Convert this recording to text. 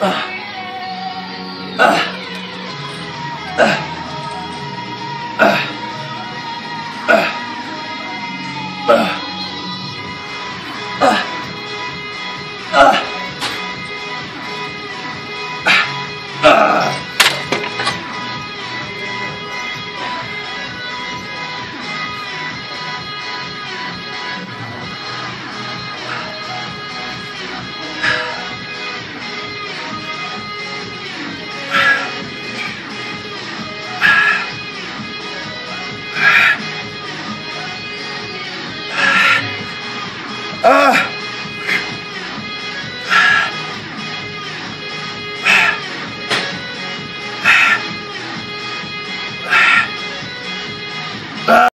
Ah! Ah!